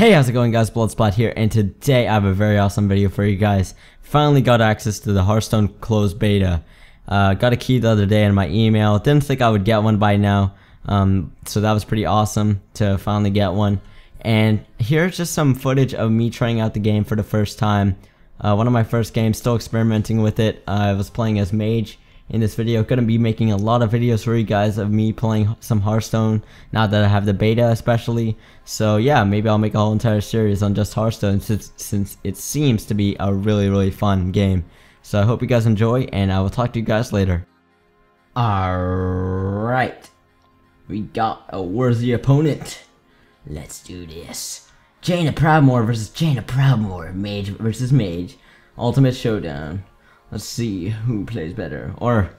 Hey, how's it going guys? Bloodsplat here, and today I have a very awesome video for you guys. Finally got access to the Hearthstone closed beta. Uh, got a key the other day in my email. Didn't think I would get one by now, um, so that was pretty awesome to finally get one. And here's just some footage of me trying out the game for the first time. Uh, one of my first games, still experimenting with it. Uh, I was playing as Mage in this video. Gonna be making a lot of videos for you guys of me playing some Hearthstone now that I have the beta especially. So yeah, maybe I'll make a whole entire series on just Hearthstone since, since it seems to be a really really fun game. So I hope you guys enjoy and I will talk to you guys later. Alright, we got a worthy opponent. Let's do this. Jaina Proudmoore versus Jaina Proudmoore, Mage versus Mage. Ultimate Showdown. Let's see who plays better, or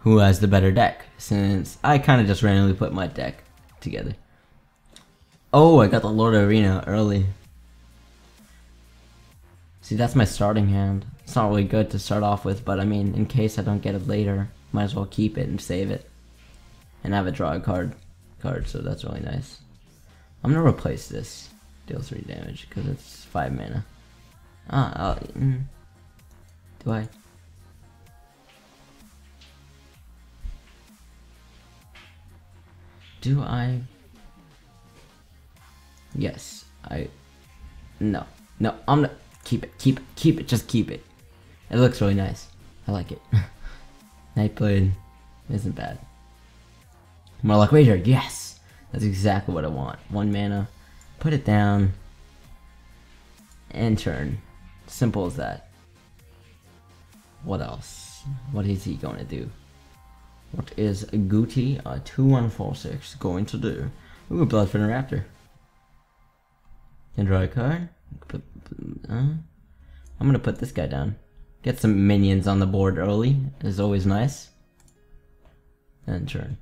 who has the better deck, since I kind of just randomly put my deck together. Oh, I got the Lord Arena early. See, that's my starting hand. It's not really good to start off with, but I mean, in case I don't get it later, might as well keep it and save it. And have a draw a card, card, so that's really nice. I'm gonna replace this. Deal 3 damage, because it's 5 mana. Ah, mm. Do I? Do I? Yes, I. No, no, I'm gonna keep it, keep it, keep it, just keep it. It looks really nice. I like it. Nightblade isn't bad. Murloc Raider, yes! That's exactly what I want. One mana, put it down, and turn. Simple as that. What else? What is he gonna do? What is Guti a 2146 going to do? Ooh, Bloodfen Raptor. Can draw a card. Uh, I'm gonna put this guy down. Get some minions on the board early is always nice. And turn.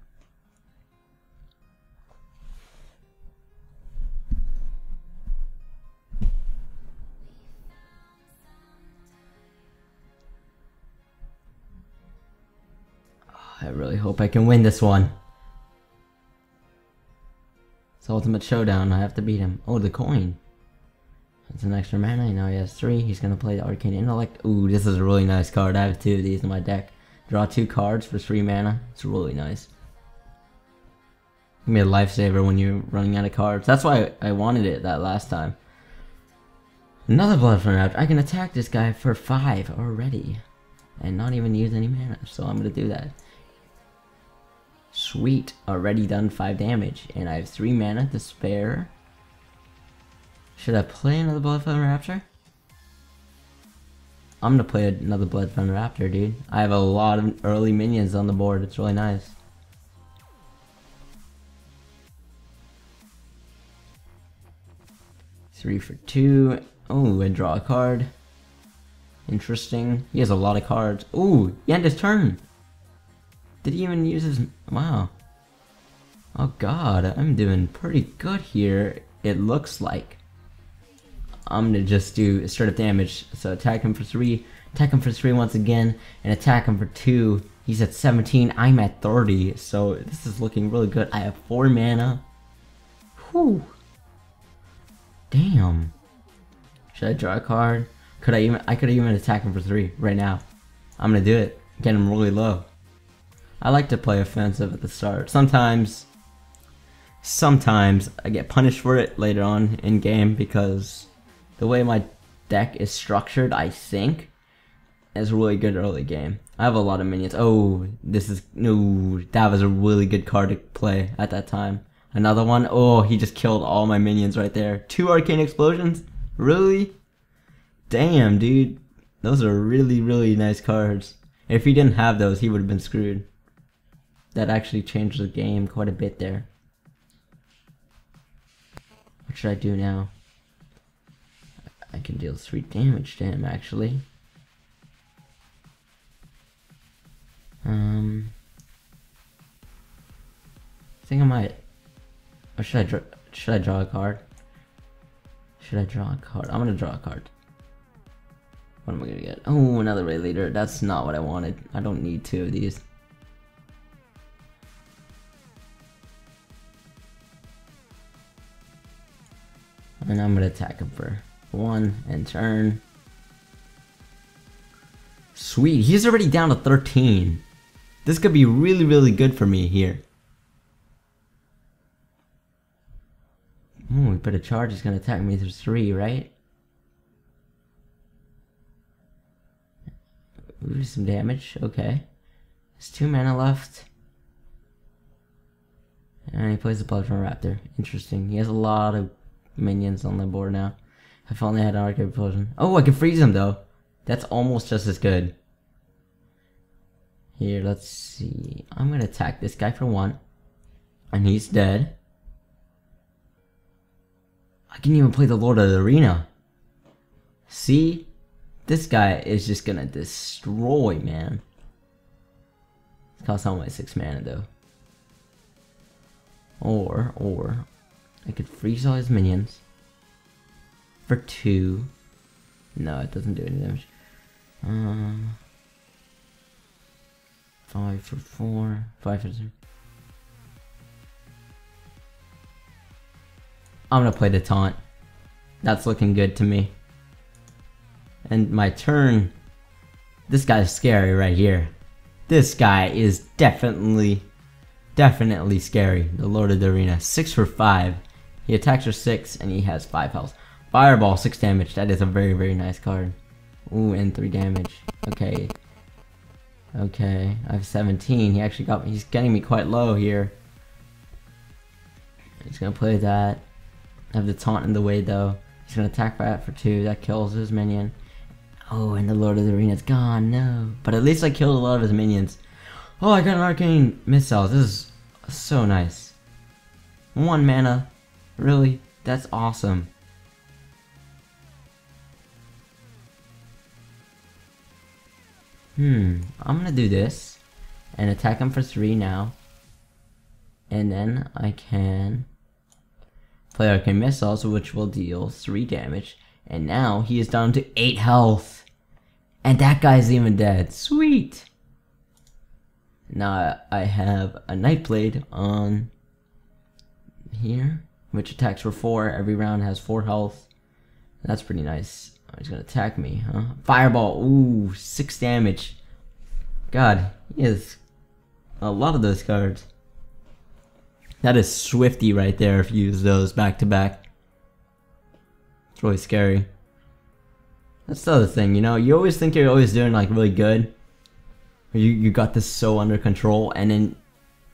I really hope I can win this one. It's Ultimate Showdown, I have to beat him. Oh, the coin. That's an extra mana, now he has three. He's gonna play the Arcane Intellect. Ooh, this is a really nice card. I have two of these in my deck. Draw two cards for three mana. It's really nice. Give me a lifesaver when you're running out of cards. That's why I wanted it that last time. Another Bloodfen Raptor. I can attack this guy for five already. And not even use any mana, so I'm gonna do that. Sweet, already done 5 damage, and I have 3 mana to spare. Should I play another Bloodfen Raptor? I'm gonna play another Bloodfen Raptor, dude. I have a lot of early minions on the board, it's really nice. Three for two. Oh, and draw a card. Interesting. He has a lot of cards. Ooh, end his turn. Did he even use his... Wow. Oh god, I'm doing pretty good here, it looks like. I'm gonna just do straight up damage. So attack him for 3, attack him for 3 once again, and attack him for 2. He's at 17, I'm at 30, so this is looking really good. I have 4 mana. Whew. Damn. Should I draw a card? Could I even- I could even attack him for 3 right now. I'm gonna do it. Get him really low. I like to play offensive at the start. Sometimes, sometimes I get punished for it later on in game because the way my deck is structured, I think, is really good early game. I have a lot of minions. Oh, this is no. That was a really good card to play at that time. Another one. Oh, he just killed all my minions right there. Two arcane explosions. Really? Damn, dude. Those are really, really nice cards. If he didn't have those, he would have been screwed that actually changed the game quite a bit there. What should I do now? I can deal 3 damage to him, actually. Um... I think I might... Or should I draw... Should I draw a card? Should I draw a card? I'm gonna draw a card. What am I gonna get? Oh, another raid leader. That's not what I wanted. I don't need two of these. And I'm gonna attack him for one and turn. Sweet, he's already down to 13. This could be really, really good for me here. Ooh, put a charge, he's gonna attack me for three, right? Ooh, some damage, okay. There's two mana left. And he plays the Plasma Raptor. Interesting. He has a lot of minions on the board now. I had an Arcane Explosion. Oh, I can freeze him though. That's almost just as good. Here, let's see. I'm gonna attack this guy for one. And he's dead. I can even play the Lord of the Arena. See? This guy is just gonna destroy, man. It's cost only six mana though. Or, or, I could freeze all his minions for two. No, it doesn't do any damage. Um, five for four, five for two. I'm gonna play the taunt. That's looking good to me. And my turn. This guy's scary right here. This guy is definitely, definitely scary. The Lord of the Arena. Six for five. He attacks for six and he has five health. Fireball, six damage. That is a very, very nice card. Ooh, and three damage. Okay. Okay, I have 17. He actually got me. He's getting me quite low here. He's gonna play that. I have the taunt in the way though. He's gonna attack that for two. That kills his minion. Oh, and the Lord of the Arena's gone. No, but at least I killed a lot of his minions. Oh, I got an arcane missile. This is so nice. One mana. Really? That's awesome. Hmm, I'm gonna do this and attack him for three now. And then I can play Arcane Missiles, which will deal 3 damage. And now he is down to 8 health. And that guy's even dead. Sweet! Now I have a Nightblade on here, which attacks for 4. Every round has 4 health. That's pretty nice. Oh, he's gonna attack me, huh? Fireball, ooh, 6 damage. God, he has a lot of those cards. That is Swifty right there if you use those back to back. It's really scary. That's the other thing, you know, you always think you're always doing like really good. You, you got this so under control and then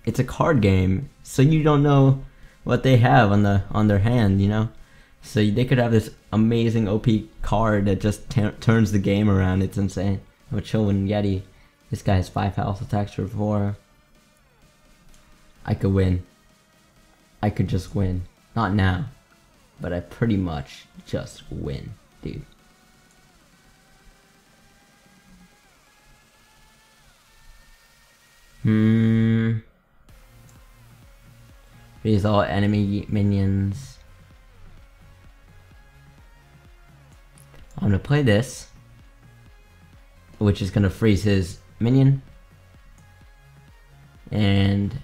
it's a card game, so you don't know what they have on the on their hand, you know? So they could have this amazing OP card that just turns the game around. It's insane. I'm a Yeti. This guy has 5 health attacks for 4. I could win. I could just win. Not now, but I pretty much just win, dude. Hmm. These all enemy minions. I'm gonna play this, which is gonna freeze his minion, and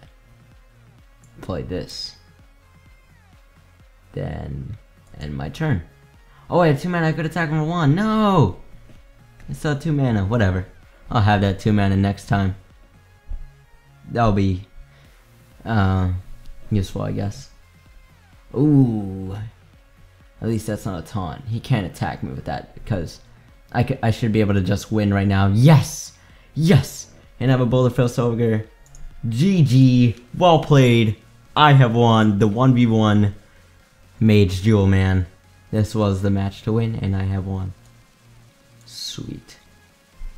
play this. Then end my turn. Oh, I have two mana. I could attack with one. No! I still two mana. Whatever. I'll have that two mana next time. That'll be uh, useful, I guess. Ooh. At least that's not a taunt. He can't attack me with that because I, I should be able to just win right now. Yes! Yes! And I have a Boulder Phil Soldier. GG. Well played. I have won the 1v1 Mage Duel, man. This was the match to win, and I have won. Sweet.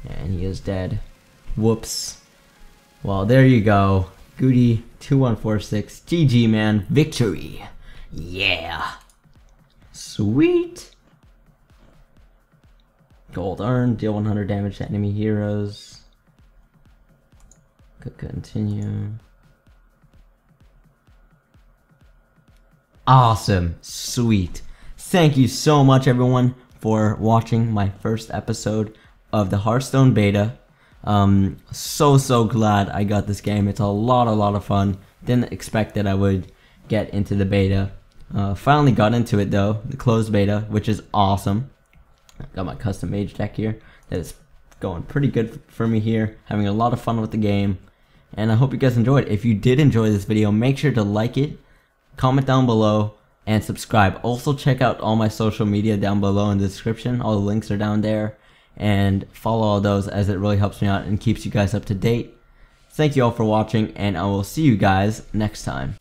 And he is dead. Whoops. Well, there you go. Goody 2146. GG, man. Victory. Yeah. Sweet. Gold earned. Deal 100 damage to enemy heroes. Could continue. Awesome. Sweet. Thank you so much, everyone, for watching my first episode of the Hearthstone beta. Um, so, so glad I got this game. It's a lot, a lot of fun. Didn't expect that I would get into the beta. Uh, finally got into it though, the closed beta, which is awesome. Got my custom mage deck here. That is going pretty good for me here. Having a lot of fun with the game. And I hope you guys enjoyed. If you did enjoy this video, make sure to like it, comment down below, and subscribe. Also check out all my social media down below in the description. All the links are down there. And follow all those as it really helps me out and keeps you guys up to date. Thank you all for watching, and I will see you guys next time.